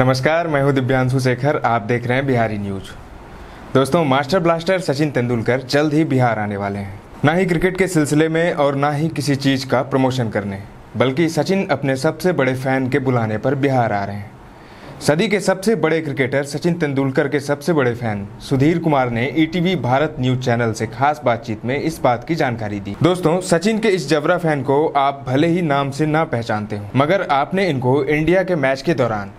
नमस्कार, मैं हूँ दिव्यांशु शेखर, आप देख रहे हैं बिहारी न्यूज़। दोस्तों, मास्टर ब्लास्टर सचिन तेंदुलकर जल्द ही बिहार आने वाले हैं। ना ही क्रिकेट के सिलसिले में और ना ही किसी चीज़ का प्रमोशन करने, बल्कि सचिन अपने सबसे बड़े फ़ैन के बुलाने पर बिहार आ रहे हैं। सदी के सबसे बड़े क्रिकेटर सचिन तेंदुलकर के सबसे बड़े फ़ैन सुधीर कुमार ने ईटीवी भारत न्यूज़ चैनल से खास बातचीत में इस बात की जानकारी दी। दोस्तों, सचिन के इस जबरा फ़ैन को आप भले ही नाम से ना पहचानते हो, मगर आपने इनको इंडिया के मैच के दौरान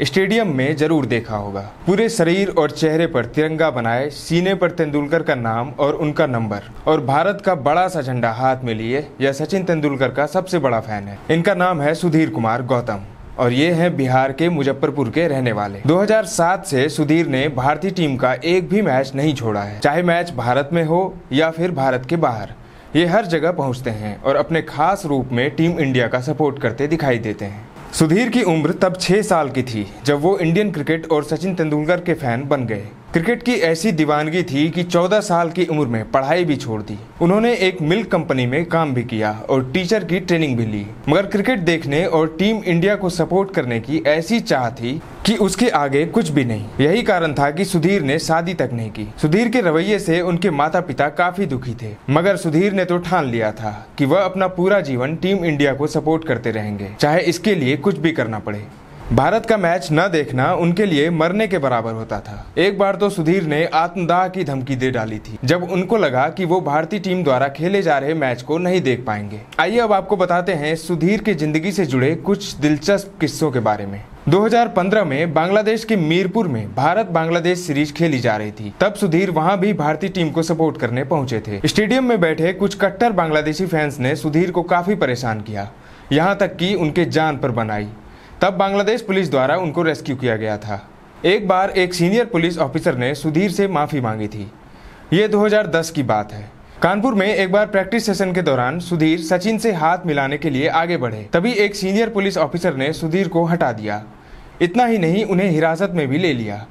स्टेडियम में ज़रूर देखा होगा। पूरे शरीर और चेहरे पर तिरंगा बनाए, सीने पर तेंदुलकर का नाम और उनका नंबर। और भारत का बड़ा सा झंडा हाथ में लिए, यह सचिन तेंदुलकर का सबसे बड़ा फ़ैन है। इनका नाम है सुधीर कुमार गौतम और ये हैं बिहार के मुजफ्फरपुर के रहने वाले। 2007 से सुधीर ने भारतीय टीम का एक भी मैच नहीं छोड़ा है। चाहे मैच भारत में हो या फिर भारत के बाहर, ये हर जगह पहुँचते हैं और अपने खास रूप में टीम इंडिया का सपोर्ट करते दिखाई देते हैं। सुधीर की उम्र तब छः साल की थी, जब वो इंडियन क्रिकेट और सचिन तेंदुलकर के फ़ैन बन गए। क्रिकेट की ऐसी दीवानगी थी कि 14 साल की उम्र में पढ़ाई भी छोड़ दी। उन्होंने एक मिल्क कंपनी में काम भी किया और टीचर की ट्रेनिंग भी ली। मगर क्रिकेट देखने और टीम इंडिया को सपोर्ट करने की ऐसी चाह थी कि उसके आगे कुछ भी नहीं। यही कारण था कि सुधीर ने शादी तक नहीं की। सुधीर के रवैये से उनके माता पिता काफ़ी दुखी थे। मगर सुधीर ने तो ठान लिया था कि वह अपना पूरा जीवन टीम इंडिया को सपोर्ट करते रहेंगे, चाहे इसके लिए कुछ भी करना पड़े। भारत का मैच न देखना उनके लिए मरने के बराबर होता था। एक बार तो सुधीर ने आत्मदाह की धमकी दे डाली थी, जब उनको लगा कि वो भारतीय टीम द्वारा खेले जा रहे मैच को नहीं देख पाएँगे। आइए अब आपको बताते हैं सुधीर की ज़िंदगी से जुड़े कुछ दिलचस्प किस्सों के बारे में। 2015 में बांग्लादेश के मीरपुर में भारत बांग्लादेश सीरीज़ खेली जा रही थी। तब सुधीर वहाँ भी भारतीय टीम को सपोर्ट करने पहुँचे थे। स्टेडियम में बैठे कुछ कट्टर बांग्लादेशी फैंस ने सुधीर को काफ़ी परेशान किया। यहाँ तक कि उनके जान पर बनाई तब बांग्लादेश पुलिस द्वारा उनको रेस्क्यू किया गया था। एक बार एक सीनियर पुलिस ऑफिसर ने सुधीर से माफ़ी मांगी थी। ये 2010 की बात है। कानपुर में एक बार प्रैक्टिस सेशन के दौरान सुधीर सचिन से हाथ मिलाने के लिए आगे बढ़े। तभी एक सीनियर पुलिस ऑफिसर ने सुधीर को हटा दिया। इतना ही नहीं, उन्हें हिरासत में भी ले लिया।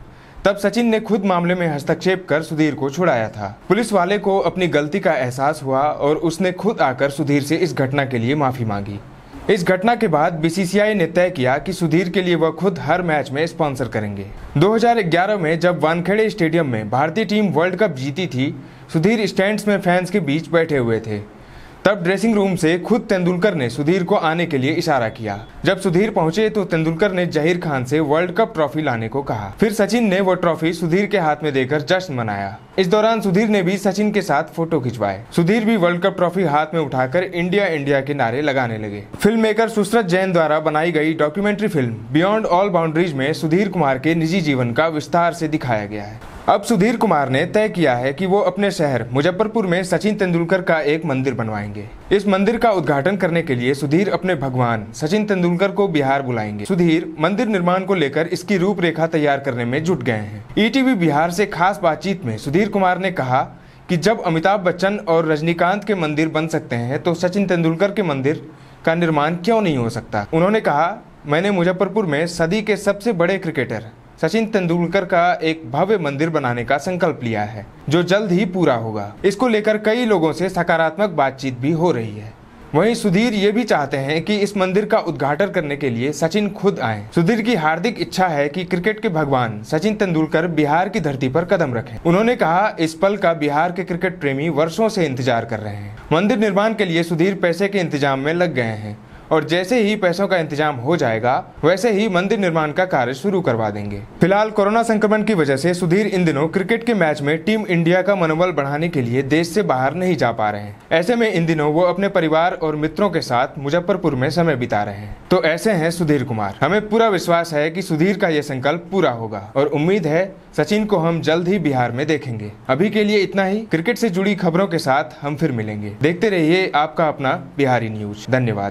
तब सचिन ने खुद मामले में हस्तक्षेप कर सुधीर को छुड़ाया था। पुलिस वाले को अपनी गलती का एहसास हुआ और उसने खुद आकर सुधीर से इस घटना के लिए माफ़ी मांगी। इस घटना के बाद बीसीसीआई ने तय किया कि सुधीर के लिए वह खुद हर मैच में स्पॉन्सर करेंगे। 2011 में जब वानखेड़े स्टेडियम में भारतीय टीम वर्ल्ड कप जीती थी, सुधीर स्टैंड्स में फैंस के बीच बैठे हुए थे। तब ड्रेसिंग रूम से खुद तेंदुलकर ने सुधीर को आने के लिए इशारा किया। जब सुधीर पहुँचे तो तेंदुलकर ने जहीर खान से वर्ल्ड कप ट्रॉफी लाने को कहा। फिर सचिन ने वो ट्रॉफी सुधीर के हाथ में देकर जश्न मनाया। इस दौरान सुधीर ने भी सचिन के साथ फ़ोटो खिंचवाए। सुधीर भी वर्ल्ड कप ट्रॉफी हाथ में उठाकर इंडिया इंडिया के नारे लगाने लगे। फ़िल्म मेकर सुसरत जैन द्वारा बनाई गई documentary film beyond all boundaries में सुधीर कुमार के निजी जीवन का विस्तार से दिखाया गया है। अब सुधीर कुमार ने तय किया है कि वो अपने शहर मुजफ्फरपुर में सचिन तेंदुलकर का एक मंदिर बनवाएँगे। इस मंदिर का उद्घाटन करने के लिए सुधीर अपने भगवान सचिन तेंदुलकर को बिहार बुलाएँगे। सुधीर मंदिर निर्माण को लेकर इसकी रूपरेखा तैयार करने में जुट गए हैं। ईटीवी बिहार से खास बातचीत में सुधीर कुमार ने कहा कि जब अमिताभ बच्चन और रजनीकांत के मंदिर बन सकते हैं तो सचिन तेंदुलकर के मंदिर का निर्माण क्यों नहीं हो सकता? उन्होंने कहा, मैंने मुजफ्फरपुर में सदी के सबसे बड़े क्रिकेटर सचिन तेंदुलकर का एक भव्य मंदिर बनाने का संकल्प लिया है, जो जल्द ही पूरा होगा। इसको लेकर कई लोगों से सकारात्मक बातचीत भी हो रही है। वहीं सुधीर ये भी चाहते हैं कि इस मंदिर का उद्घाटन करने के लिए सचिन खुद आए। सुधीर की हार्दिक इच्छा है कि क्रिकेट के भगवान सचिन तेंदुलकर बिहार की धरती पर कदम रखें। उन्होंने कहा, इस पल का बिहार के क्रिकेट प्रेमी वर्षों से इंतज़ार कर रहे हैं। मंदिर निर्माण के लिए सुधीर पैसे के इंतज़ाम में लग गए हैं। और जैसे ही पैसों का इंतज़ाम हो जाएगा, वैसे ही मंदिर निर्माण का कार्य शुरू करवा देंगे। फ़िलहाल कोरोना संक्रमण की वजह से सुधीर इन दिनों क्रिकेट के मैच में टीम इंडिया का मनोबल बढ़ाने के लिए देश से बाहर नहीं जा पा रहे हैं। ऐसे में इन दिनों वो अपने परिवार और मित्रों के साथ मुजफ्फरपुर में समय बिता रहे हैं। तो ऐसे हैं सुधीर कुमार। हमें पूरा विश्वास है कि सुधीर का ये संकल्प पूरा होगा और उम्मीद है सचिन को हम जल्द ही बिहार में देखेंगे। अभी के लिए इतना ही। क्रिकेट से जुड़ी खबरों के साथ हम फिर मिलेंगे। देखते रहिए आपका अपना बिहारी न्यूज़। धन्यवाद।